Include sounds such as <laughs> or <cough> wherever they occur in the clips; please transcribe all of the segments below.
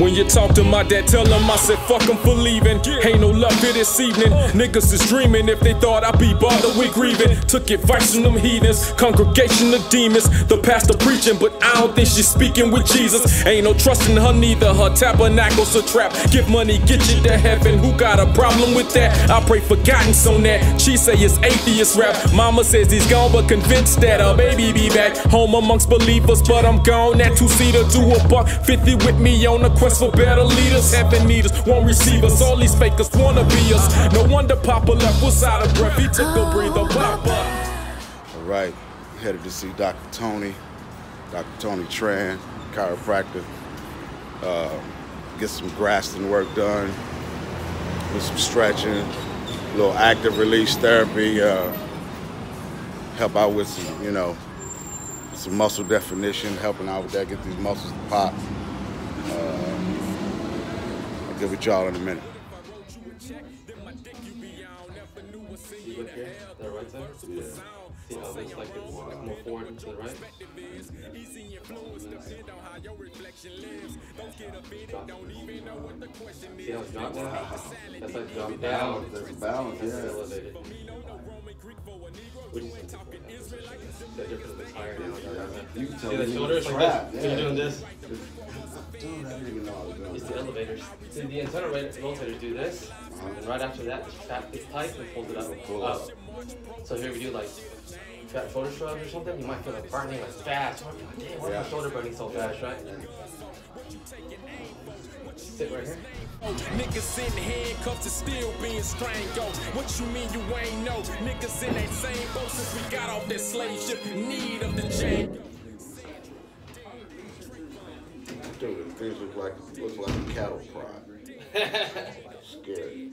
When you talk to my dad, tell him I said fuck him for leaving. Ain't no love here this evening. Niggas is dreaming if they thought I'd be bothered with grieving. Took advice from them heathens, congregation of demons. The pastor preaching, but I don't think she's speaking with Jesus. Ain't no trust in her neither. Her tabernacle's a trap. Give money, get you to heaven. Who got a problem with that? I pray for guidance on that. She say it's atheist rap. Mama says he's gone, but convinced that a baby be back home amongst believers. But I'm gone. That two seater to a buck. 50 with me on the quest for better leaders. Heaven need us, won't receive us. All these fakers wanna be us. No wonder Papa left was out of breath. He took a breather. Papa. All right, headed to see Dr. Tony, Dr. Tony Tran, chiropractor. Uh, get some Graston work done, with some stretching, a little active release therapy, uh, help out with some, you know, some muscle definition, helping out with that, get these muscles to pop. I'll get with y'all in a minute. You look here, the right side? Yeah. See how this like it's more forward to the right? See how it's dropped now? That's like dropped down. There's balance, yeah. Elevated. What do you think? The difference is higher now. You can tell See the me shoulders like crap, this? So you're doing this? Dude, I didn't even know I was doing It's the that. elevators. See the internal rotators do this, and right after that, the strap gets tight and pulls it up. Pull up. up. So here we do like fat shoulder shrugs or something, you might feel it burning like fast. You're like, Damn, why is Yeah. my shoulder burning so fast, right? Sit right here. Niggas in handcuffs is still being strangled. What you mean you ain't know? Niggas in that same boat since we got off that slave ship. Need of the change. Dude, things look like look like a cattle prod. <laughs> Scary.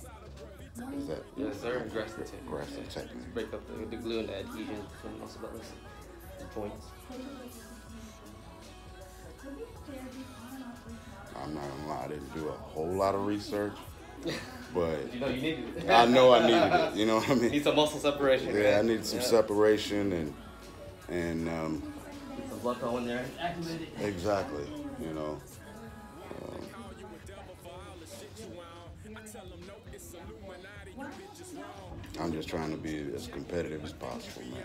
Is that Yes, sir. Graston tape. Graston technique? Break up the, the glue and the adhesion from muscle buttons, the joints. I'm not gonna lie, I didn't do a whole lot of research, <laughs> but You know you need it. I know I needed it. You know what I <laughs> mean? Need mean? some muscle separation. Yeah, I right? needed some Yeah. separation and and um, Get some blood flow in there. Activate it. exactly, you know. I'm just trying to be as competitive as possible, man.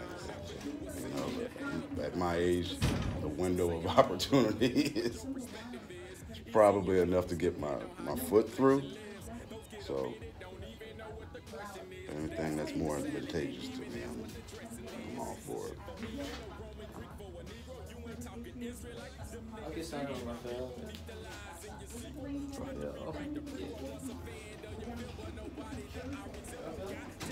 You know, at my age, the window of <laughs> opportunity is probably enough to get my, my foot through. So anything that's more advantageous to me, I'm, I'm all for it. I'll get started Raphael. Raphael. Yeah.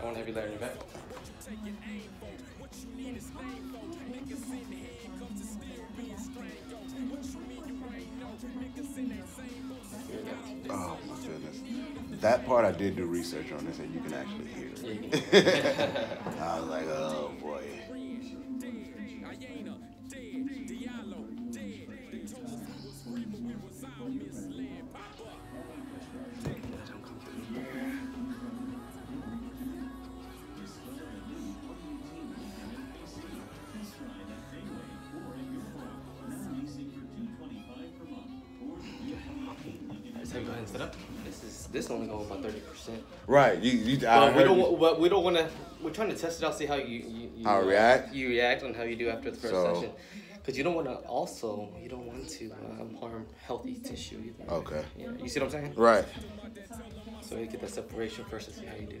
I want heavy layer in your back. Oh my goodness. That part I did do research on this and you can actually hear it. <laughs> I was like, oh boy. Mix it up. This is this only going about thirty percent. Right. You. you I But we don't. you- But we don't want to. We're trying to test it out, see how you you, you How uh, react? You react and how you do after the first So- session. Because you don't want to also you don't want to um, harm healthy tissue either. Okay. Yeah. You see what I'm saying? Right. So you get that separation first to see how you do.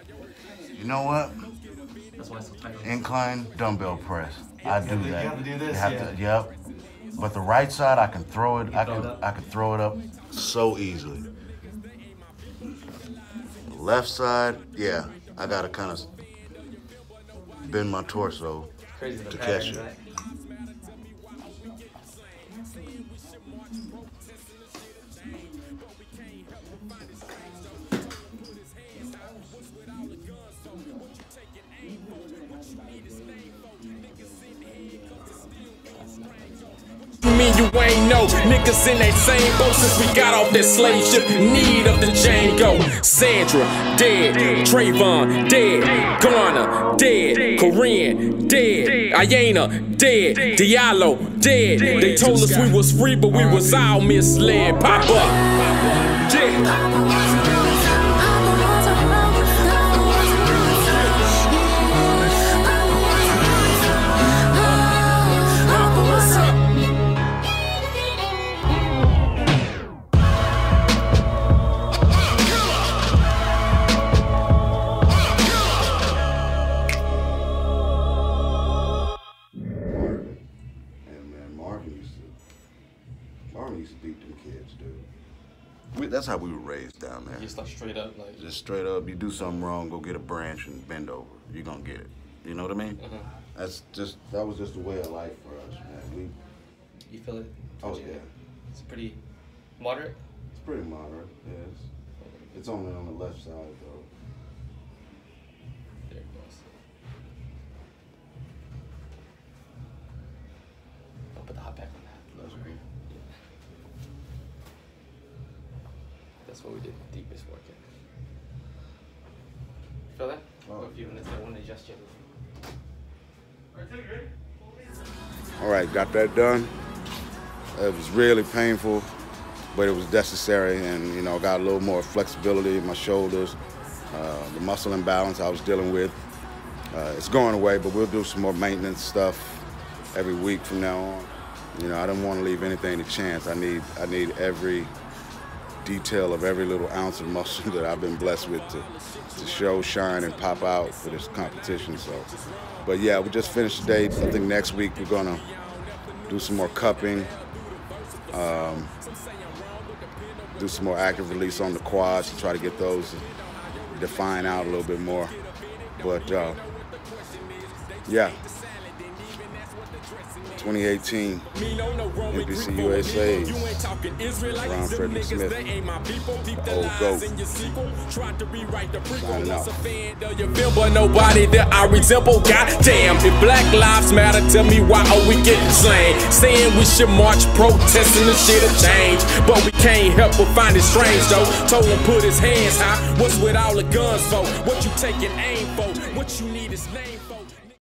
You know what? that's why it's so tight. Incline dumbbell press. I do that. you have to do this, You have yeah. to- yep. But the right side, I can throw it. I can. it? I can throw it up so easily. The left side, yeah, I gotta kind of bend my torso. Crazy To catch it. You ain't know niggas in that same boat since we got off that slave ship? Need of the Django. Sandra, dead. Trayvon, dead. Garner, dead. Korryn, dead. Aiyana, dead. Diallo, dead. They told us we was free, but we was all misled. Pop up. Yeah. Kids, dude. We, that's how we were raised down there. Just like straight up, like Just straight up, you do something wrong, go get a branch and bend over. You're gonna get it. You know what I mean? uh-huh. That's just that was just the way of life for us, man. We you feel it. oh you? yeah, It's pretty moderate. it's pretty moderate. Yes, it's only on the left side though. There it goes. I'll put the hot pack on that. That's great. That's what we did the deepest work in. Feel that? Oh. A few minutes. I want to adjust you. All right, got that done. It was really painful, but it was necessary, and you know, got a little more flexibility in my shoulders, uh, the muscle imbalance I was dealing with. Uh, it's going away, but we'll do some more maintenance stuff every week from now on. You know, I don't want to leave anything to chance. I need, I need every detail of every little ounce of muscle <laughs> that I've been blessed with to, to show, shine, and pop out for this competition. So, but yeah, we just finished the day. I think next week we're gonna do some more cupping, um, do some more active release on the quads to try to get those define out a little bit more. But uh, yeah, 2018 NPC USA, Ron Fredrick Smith, old goat. Signing out. But nobody that I resemble. Goddamn, if Black Lives Matter, tell me why are we getting slain? Saying we should march, protesting the shit have changed, but we can't help but find it strange though. Told him put his hands high. What's with all the guns for? What you taking aim for? What you need is name?